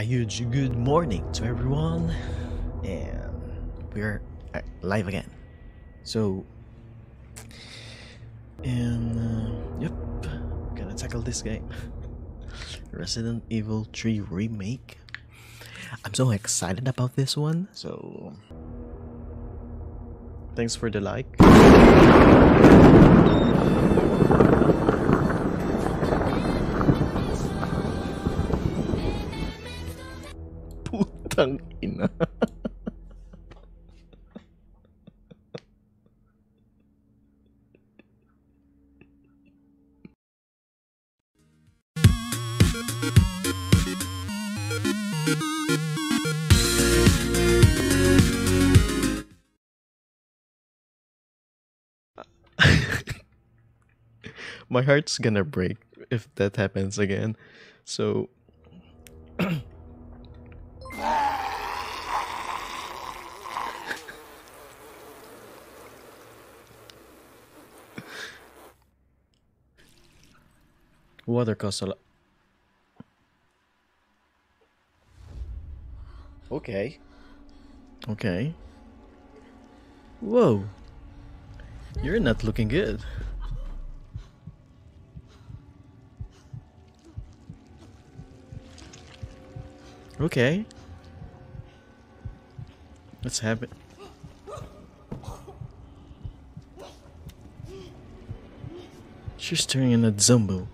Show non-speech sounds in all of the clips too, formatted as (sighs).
A huge good morning to everyone, and we're uh, live again. So, and uh, yep, gonna tackle this game Resident Evil 3 Remake. I'm so excited about this one, so thanks for the like. My heart's gonna break if that happens again. So (coughs) water costs a lot. Okay. Okay. Whoa. You're not looking good. Okay. Let's have it. She's turning into Zumbo.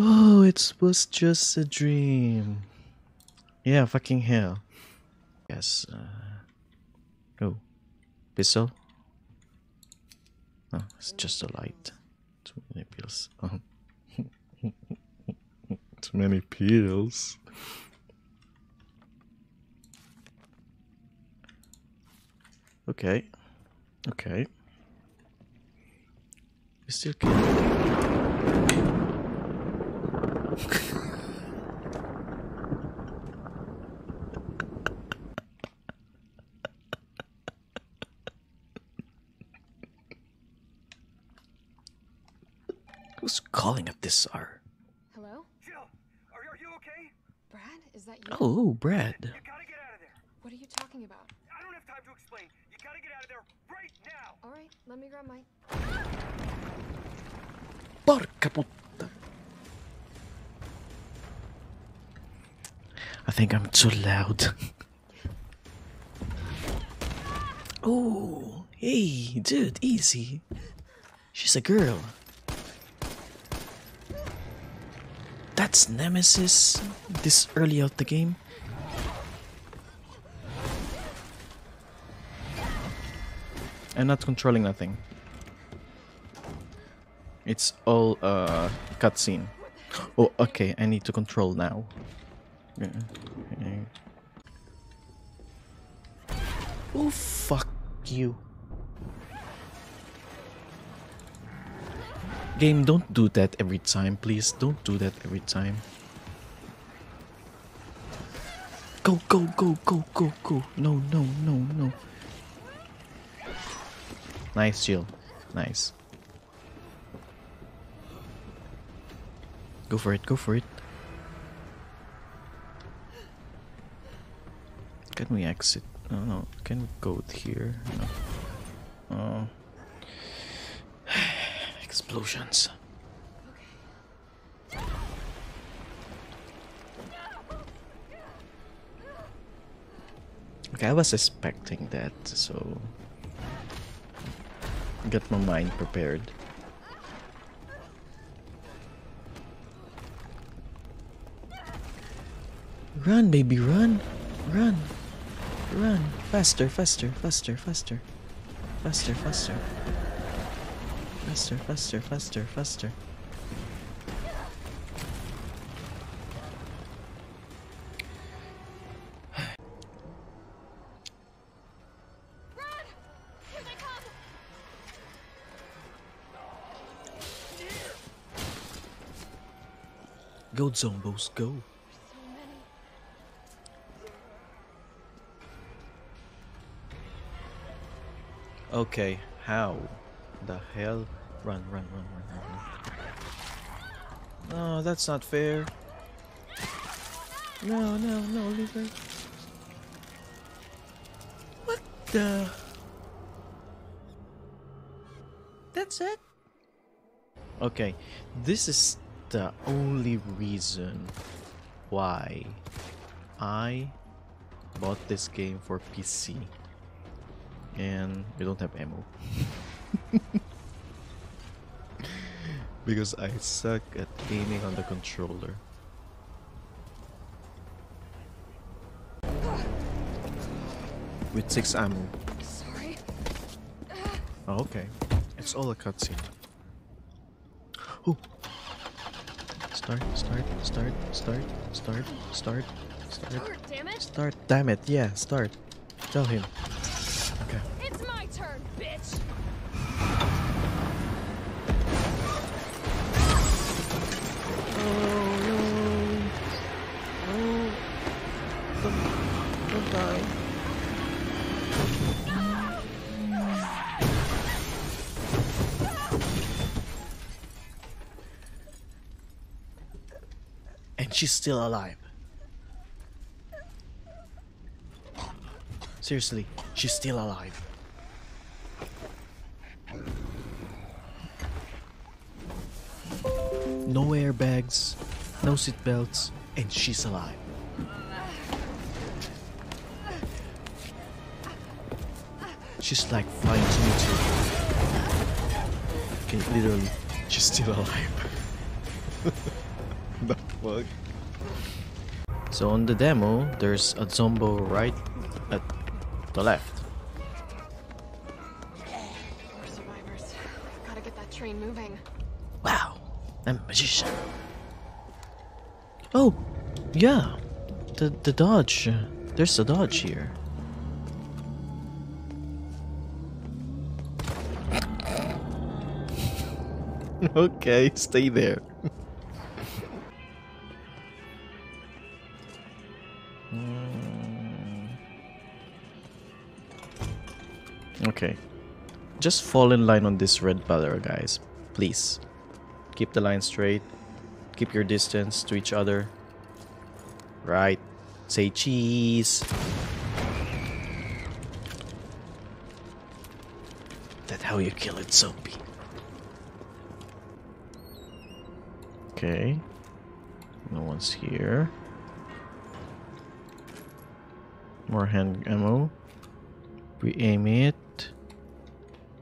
Oh, it was just a dream. Yeah, fucking hell. Yes. Uh... Oh, pistol. Oh, it's just a light. Too many pills. Oh. (laughs) Too many pills. Okay. Okay. You still can. Who's calling at this hour? Hello? Jill, are, are you okay? Brad? Is that you? Oh, Brad. You gotta get out of there. What are you talking about? I don't have time to explain. You gotta get out of there right now. Alright, let me grab my. Porca puta. I think I'm too loud. (laughs) oh, hey, dude, easy. She's a girl. That's Nemesis this early out the game. I'm not controlling nothing. It's all uh cutscene. Oh, okay. I need to control now. Oh, fuck you. Game, don't do that every time, please. Don't do that every time. Go, go, go, go, go, go. No, no, no, no. Nice, shield. Nice. Go for it, go for it. Can we exit? No, no. Can we go here? No. Oh. Explosions. Okay, I was expecting that, so get my mind prepared. Run, baby, run. Run. Run. Faster, faster, faster, faster. Faster, faster. Faster, faster, faster, faster. Go zombos, go. Okay, how the hell? Run, run, run, run, run. No, oh, that's not fair. No, no, no, leave her. What the? That's it? Okay, this is the only reason why I bought this game for PC and we don't have ammo. (laughs) because I suck at aiming on the controller. With 6 ammo. Sorry. Oh, okay. It's all a cutscene. Oh! Start, start, start, start, start, start, start, Start, damn it! start. Damn it, yeah, start. Tell him. She's still alive. Seriously, she's still alive. No airbags, no seatbelts, and she's alive. She's like flying to me too. Okay, literally, she's still alive. (laughs) the fuck? So on the demo, there's a zombo right at the left. We're survivors. Gotta get that train moving. Wow, I'm a magician. Oh, yeah, the the dodge. There's a dodge here. (laughs) okay, stay there. Okay. Just fall in line on this red banner, guys. Please. Keep the line straight. Keep your distance to each other. Right. Say cheese. That's how you kill it, zombie. Okay. No one's here. More hand ammo. We aim it.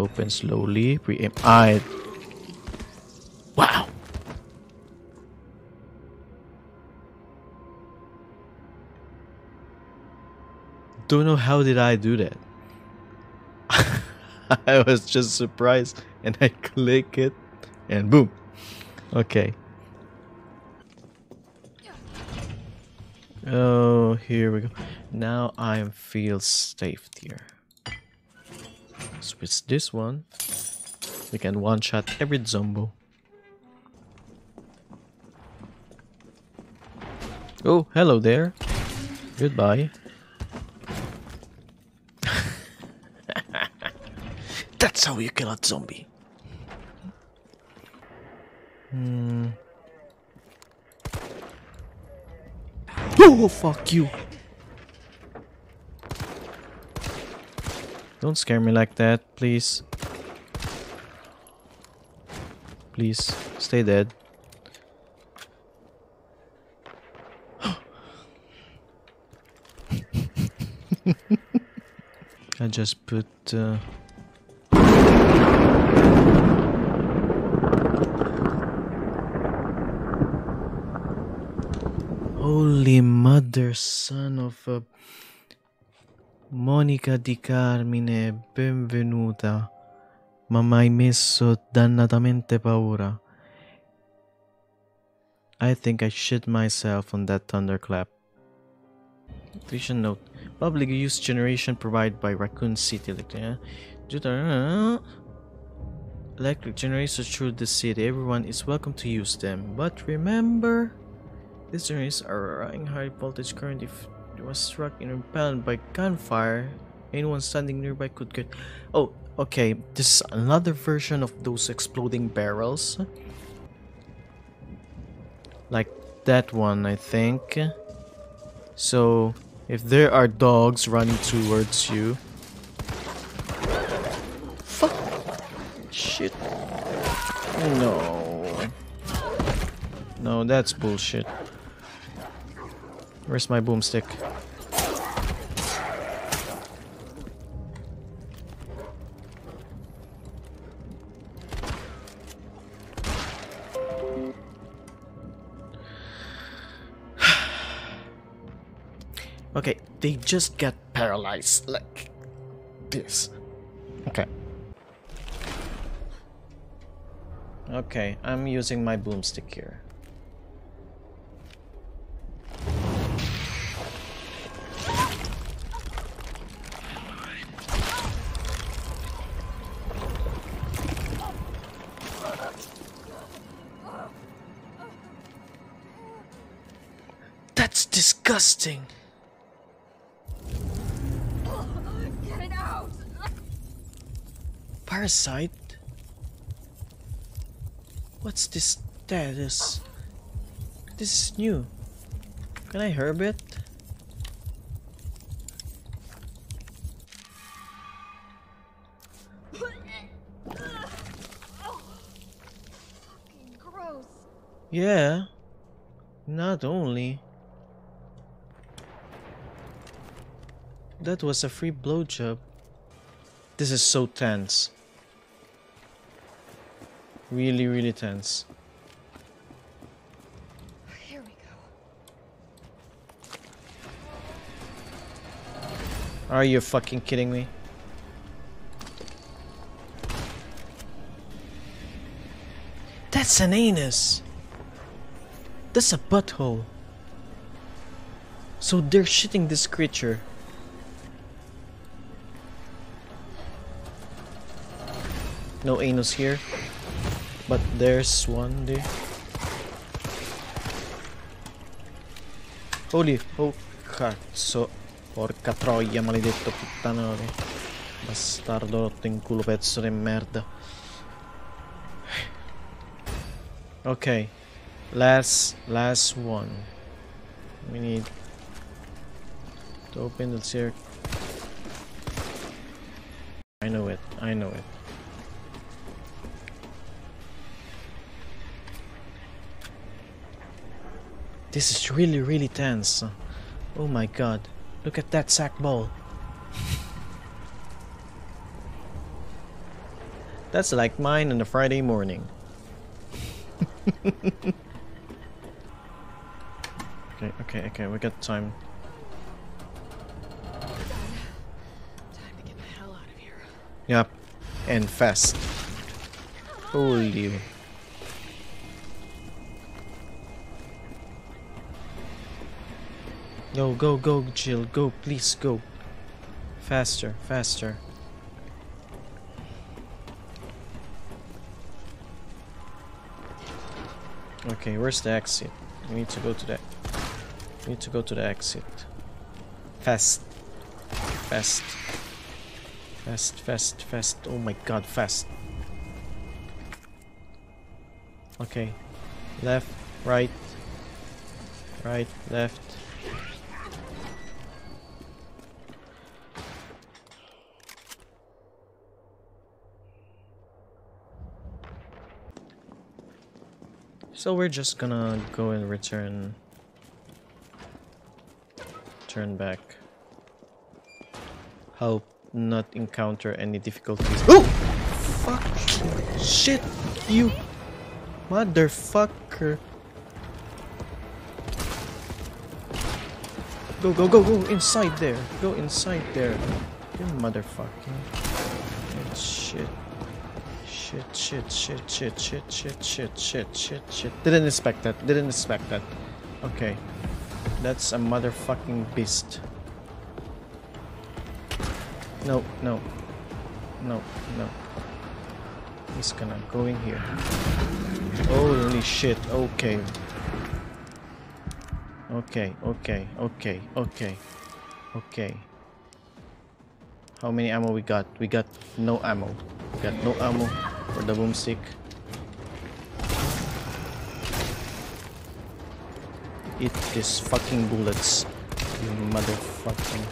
Open slowly. Pre-aim. I. Wow. Don't know how did I do that. (laughs) I was just surprised and I click it and boom. Okay. Oh, here we go. Now I feel safe here. Switch this one. We can one shot every zombo. Oh, hello there. Goodbye. (laughs) That's how you kill a zombie. Hmm. Oh, fuck you. Don't scare me like that, please. Please, stay dead. (gasps) I just put. Uh... Holy mother, son of a. Monica di Carmine, benvenuta. Ma mi hai messo dannatamente paura. I think I shit myself on that thunderclap. Vision note. Public use generation provided by Raccoon City. Yeah. Eh? Electric generators through the city. Everyone is welcome to use them. But remember, these generators are running high voltage current if was struck and repelled by gunfire. Anyone standing nearby could get. Oh, okay. This is another version of those exploding barrels. Like that one, I think. So, if there are dogs running towards you. Fuck! Shit. No. No, that's bullshit. Where's my boomstick? They just get paralyzed like this. Okay. Okay, I'm using my boomstick here. That's disgusting. Parasite? What's this status? This is new. Can I herb it? Yeah. Not only. That was a free blowjob. This is so tense. Really, really tense. Here we go. Are you fucking kidding me? That's an anus. That's a butthole. So they're shitting this creature. No anus here. But there's one there. Holy, oh cazzo. Porca troia, maledetto puttanone. Bastardo rotto in culo, pezzo di merda. Okay. Last, last one. We need to open the circle. I know it, I know it. This is really, really tense. Oh my god. Look at that sack ball. That's like mine on a Friday morning. (laughs) okay, okay, okay, we got time. Time to get the hell out of here. Yep. And fast. Holy. Go, go, go, Jill. Go, please, go. Faster, faster. Okay, where's the exit? We need to go to the... We need to go to the exit. Fast. Fast. Fast, fast, fast. Oh my god, fast. Okay. Left, right. Right, left. So we're just gonna go and return. Turn back. Hope not encounter any difficulties. Oh! Fuck! Shit! You motherfucker! Go, go, go, go inside there. Go inside there. You motherfucking. Shit. Shit, shit, shit, shit, shit, shit, shit, shit, shit, shit. Didn't expect that. Didn't expect that. Okay. That's a motherfucking beast. No, no. No, no. He's gonna go in here. Holy shit, okay. Okay, okay, okay, okay, okay. How many ammo we got? We got no ammo. We got no ammo for the boomstick. Eat these fucking bullets, you motherfucking.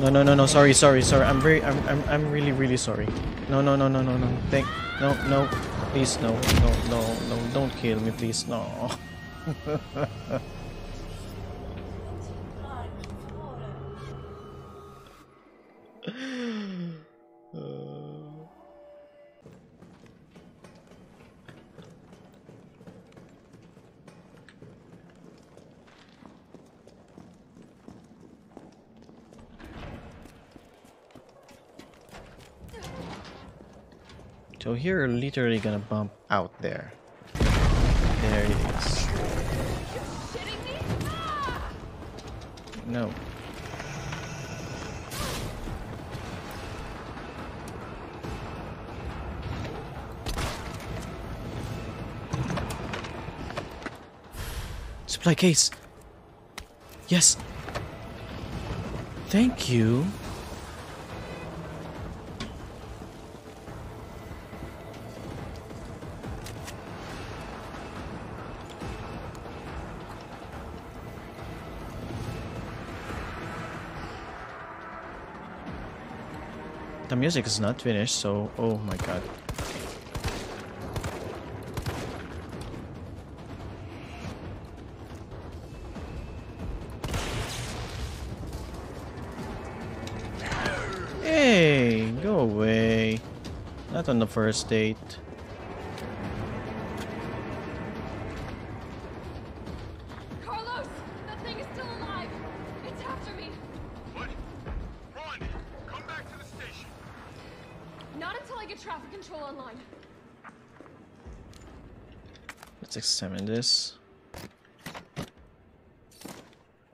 No, no, no, no. Sorry, sorry, sorry. I'm very, I'm, I'm, I'm really, really sorry. No, no, no, no, no, no. Thank, no, no. Please, no, no, no, no. Don't kill me, please. No. (laughs) So here, you're literally gonna bump out there. There it is. No. Supply case. Yes. Thank you. The music is not finished, so oh my god. Hey, go away. Not on the first date. Examine this.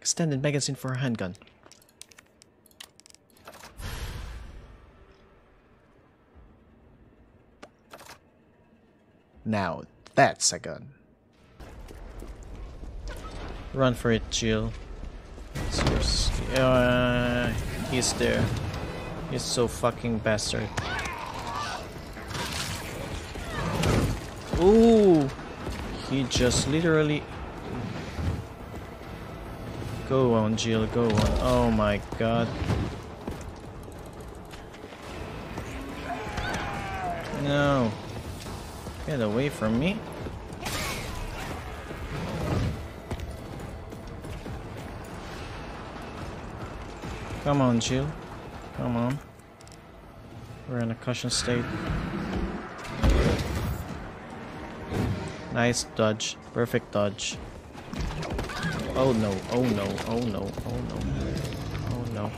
Extended magazine for a handgun. Now that's a gun. Run for it, Jill. Uh, he's there. He's so fucking bastard. Ooh! He just literally... Go on, Jill, go on. Oh my god. No. Get away from me. Come on, Jill. Come on. We're in a caution state. Nice dodge. Perfect dodge. Oh no, oh no, oh no, oh no. Oh no.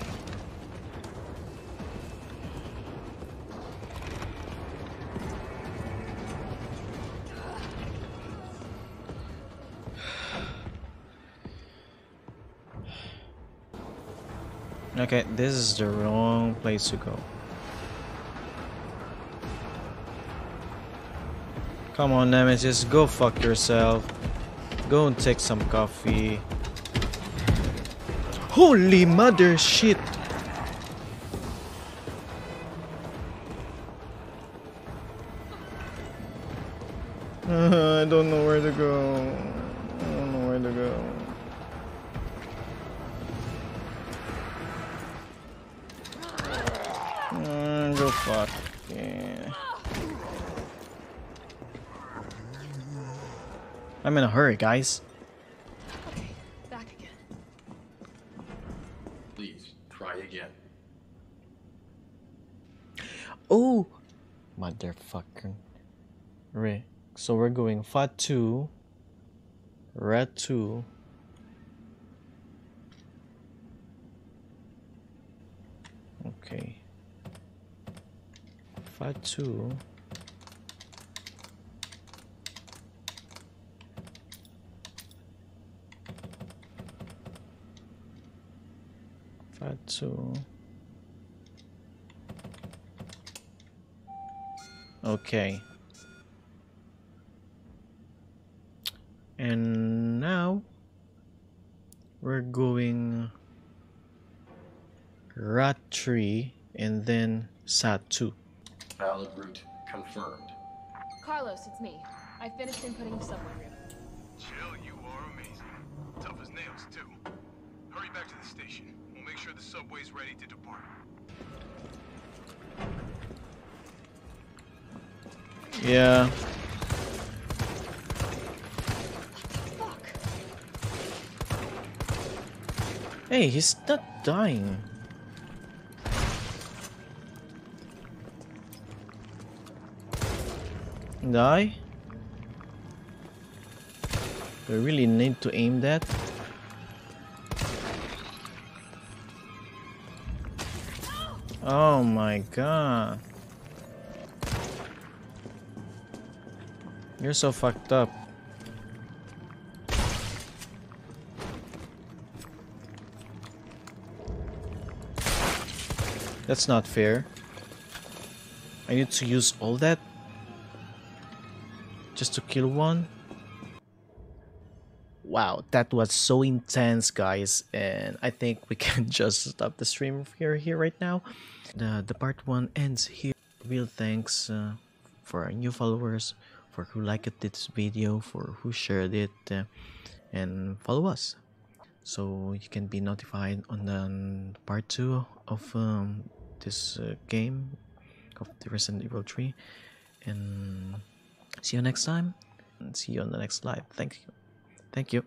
(sighs) Okay, this is the wrong place to go. Come on, Nemesis, go fuck yourself. Go and take some coffee. Holy mother shit! A hurry, guys. Okay, back again. Please try again. Oh, motherfucker. Right. So we're going fat two, red two. Okay. Fat two. Fat two. Okay. And now we're going Rat 3 and then Sat 2. Valid route confirmed. Carlos, it's me. I finished inputting the subway route. Jill, you are amazing. Tough as nails, too. Hurry back to the station. We'll make sure the subway's ready to depart. Yeah. Fuck! Hey, he's not dying. Die? Do I really need to aim that? Oh my god. You're so fucked up. That's not fair. I need to use all that just to kill one. Wow, that was so intense, guys, and I think we (laughs) can just stop the stream here here right now. The the part one ends here. Real thanks uh, for our new followers, for who liked this video, for who shared it, uh, and follow us. So you can be notified on the part two of um, this uh, game of the Resident Evil 3 and see you next time. And see you on the next live. Thank you thank you